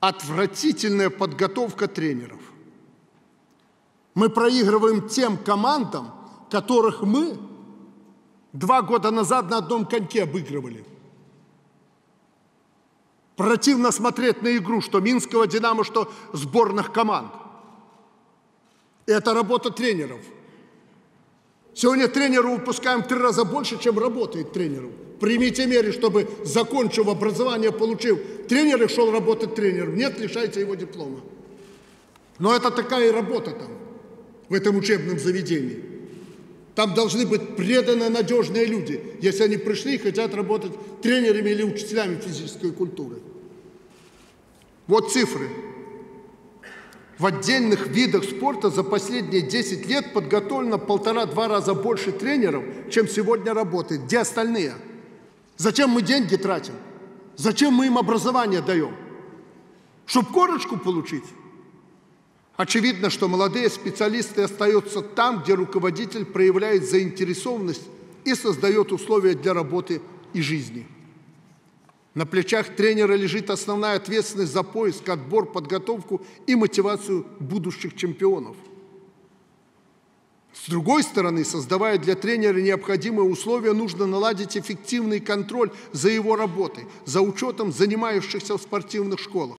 отвратительная подготовка тренеров. Мы проигрываем тем командам, которых мы два года назад на одном коньке обыгрывали. Противно смотреть на игру, что Минского «Динамо», что сборных команд. Это работа тренеров. Сегодня тренеру выпускаем в три раза больше, чем работает тренеру. Примите меры, чтобы, закончив образование, получив тренер и шел работать тренером. Нет, лишайте его диплома. Но это такая работа там, в этом учебном заведении. Там должны быть преданные, надежные люди, если они пришли и хотят работать тренерами или учителями физической культуры. Вот цифры. В отдельных видах спорта за последние 10 лет подготовлено полтора-два раза больше тренеров, чем сегодня работает. Где остальные? Зачем мы деньги тратим? Зачем мы им образование даем? Чтоб корочку получить? Очевидно, что молодые специалисты остаются там, где руководитель проявляет заинтересованность и создает условия для работы и жизни. На плечах тренера лежит основная ответственность за поиск, отбор, подготовку и мотивацию будущих чемпионов. С другой стороны, создавая для тренера необходимые условия, нужно наладить эффективный контроль за его работой, за учетом занимающихся в спортивных школах.